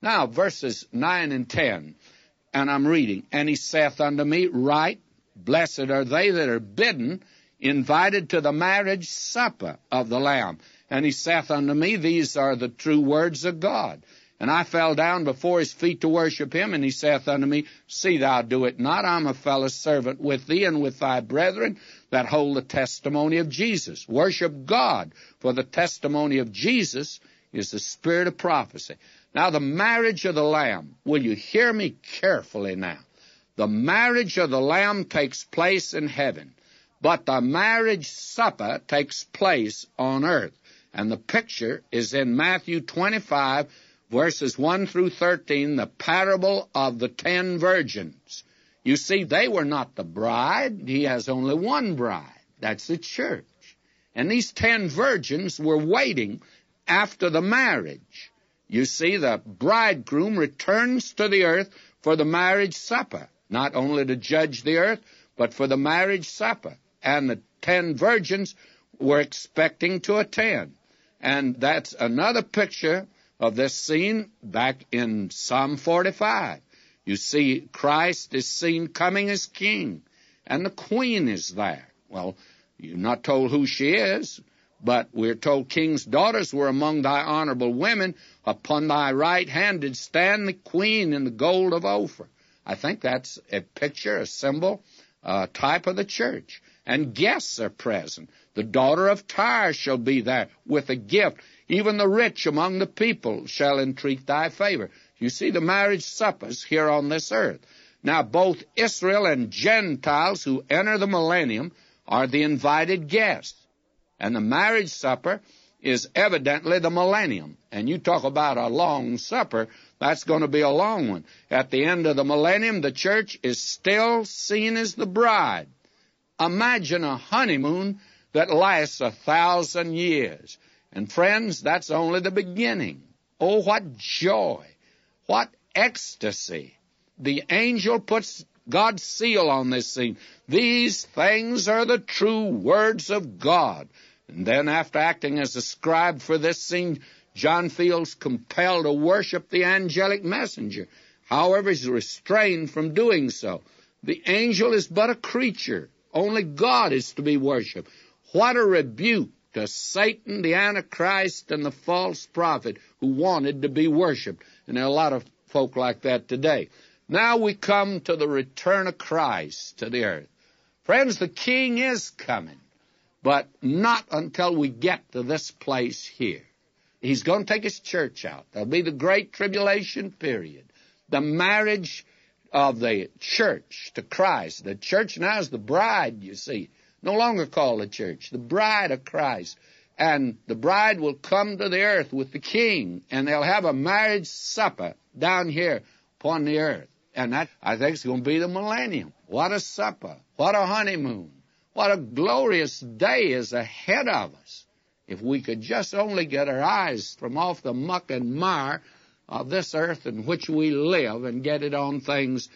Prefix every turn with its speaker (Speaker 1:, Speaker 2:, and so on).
Speaker 1: Now, verses 9 and 10, and I'm reading, And he saith unto me, Write, blessed are they that are bidden, invited to the marriage supper of the Lamb. And he saith unto me, These are the true words of God. And I fell down before his feet to worship him, and he saith unto me, See thou do it not. I'm a fellow servant with thee and with thy brethren that hold the testimony of Jesus. Worship God, for the testimony of Jesus is the spirit of prophecy. Now, the marriage of the Lamb, will you hear me carefully now? The marriage of the Lamb takes place in heaven, but the marriage supper takes place on earth. And the picture is in Matthew 25, verses 1 through 13, the parable of the ten virgins. You see, they were not the bride. He has only one bride. That's the church. And these ten virgins were waiting after the marriage. You see, the bridegroom returns to the earth for the marriage supper, not only to judge the earth, but for the marriage supper. And the ten virgins were expecting to attend. And that's another picture of this scene back in Psalm 45. You see, Christ is seen coming as king, and the queen is there. Well, you're not told who she is, but we're told king's daughters were among thy honorable women. Upon thy right hand did stand the queen in the gold of Ophir. I think that's a picture, a symbol, a type of the church. And guests are present. The daughter of Tyre shall be there with a gift. Even the rich among the people shall entreat thy favor. You see the marriage suppers here on this earth. Now, both Israel and Gentiles who enter the millennium are the invited guests. And the marriage supper is evidently the millennium. And you talk about a long supper, that's going to be a long one. At the end of the millennium, the church is still seen as the bride. Imagine a honeymoon that lasts a thousand years. And friends, that's only the beginning. Oh, what joy! What ecstasy! The angel puts God's seal on this scene. These things are the true words of God. And then, after acting as a scribe for this scene, John feels compelled to worship the angelic messenger. However, he's restrained from doing so. The angel is but a creature. Only God is to be worshiped. What a rebuke to Satan, the Antichrist, and the false prophet who wanted to be worshiped. And there are a lot of folk like that today. Now we come to the return of Christ to the earth. Friends, the King is coming, but not until we get to this place here. He's going to take his church out. There'll be the great tribulation period. The marriage of the church to Christ. The church now is the bride, you see no longer called the church, the bride of Christ. And the bride will come to the earth with the king, and they'll have a marriage supper down here upon the earth. And that, I think, is going to be the millennium. What a supper. What a honeymoon. What a glorious day is ahead of us. If we could just only get our eyes from off the muck and mire of this earth in which we live and get it on things